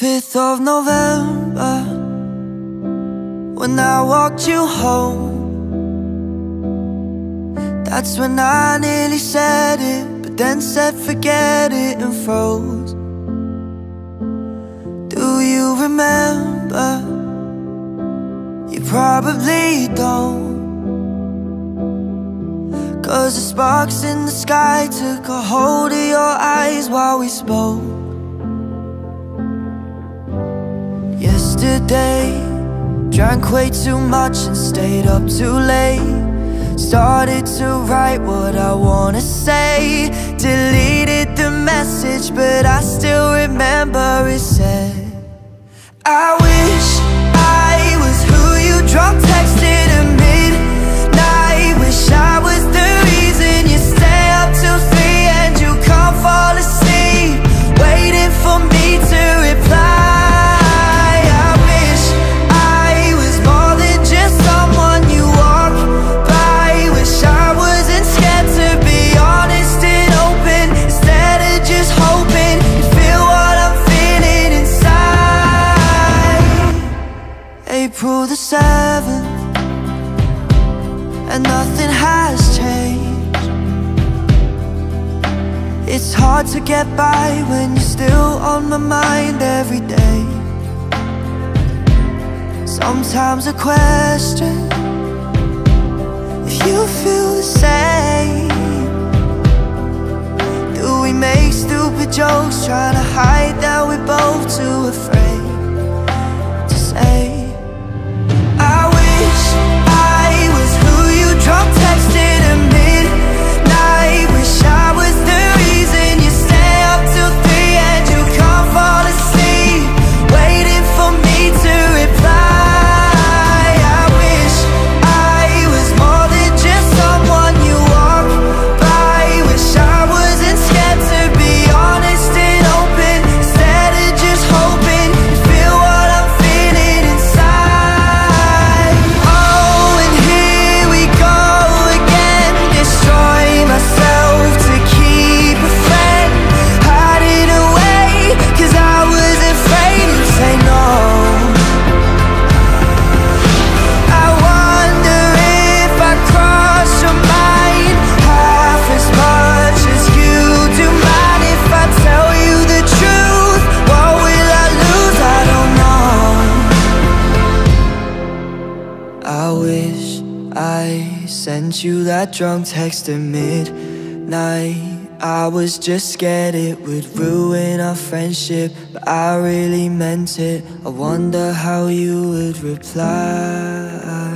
5th of November When I walked you home. That's when I nearly said it But then said forget it and froze. Do you remember? You probably don't. Cause the sparks in the sky took a hold of your eyes while we spoke yesterday Drank way too much and stayed up too late. Started to write what I wanna say. Deleted the message but I still remember it said I And nothing has changed. It's hard to get by when you're still on my mind every day. Sometimes I question If you feel the same. Do we make stupid jokes Trying to hide sent you that drunk text at midnight. I was just scared it would ruin our friendship But I really meant it. I wonder how you would reply